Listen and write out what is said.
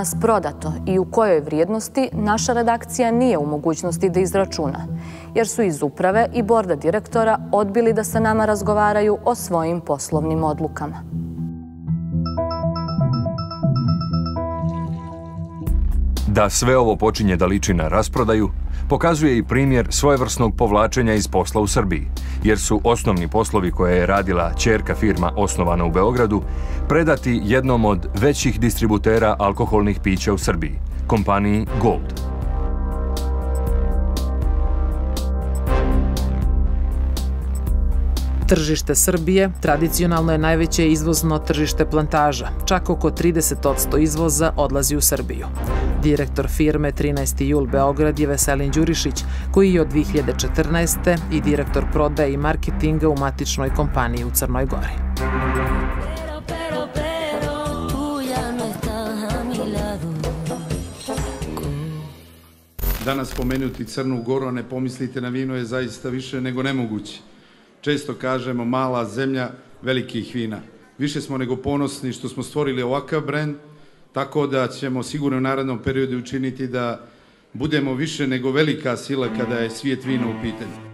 nas prodato i u kojoj vrijednosti naša redakcija nije u mogućnosti da izračuna, jer su iz uprave i borda direktora odbili da sa nama razgovaraju o svojim poslovnim odlukama. Da sve ovo počinje da liči na rasprodaju, pokazuje i primjer svojevrsnog povlačenja iz posla u Srbiji, jer su osnovni poslovi koje je radila čerka firma osnovana u Beogradu predati jednom od većih distributera alkoholnih pića u Srbiji, kompaniji Gold. Tržište Srbije tradicionalno je najveće izvozno tržište plantaža, čak oko 30% izvoza odlazi u Srbiju. Direktor firme 13. jul Beograd je Veselin Đurišić, koji je od 2014. i direktor prodaje i marketinga u matičnoj kompaniji u Crnoj Gori. Danas pomenuti Crnu Goru, a ne pomislite na vino je zaista više nego nemoguće. Često kažemo mala zemlja velikih vina. Više smo nego ponosni što smo stvorili ovakav brend, tako da ćemo sigurno u narednom periodu učiniti da budemo više nego velika sila kada je svijet vina u pitanju.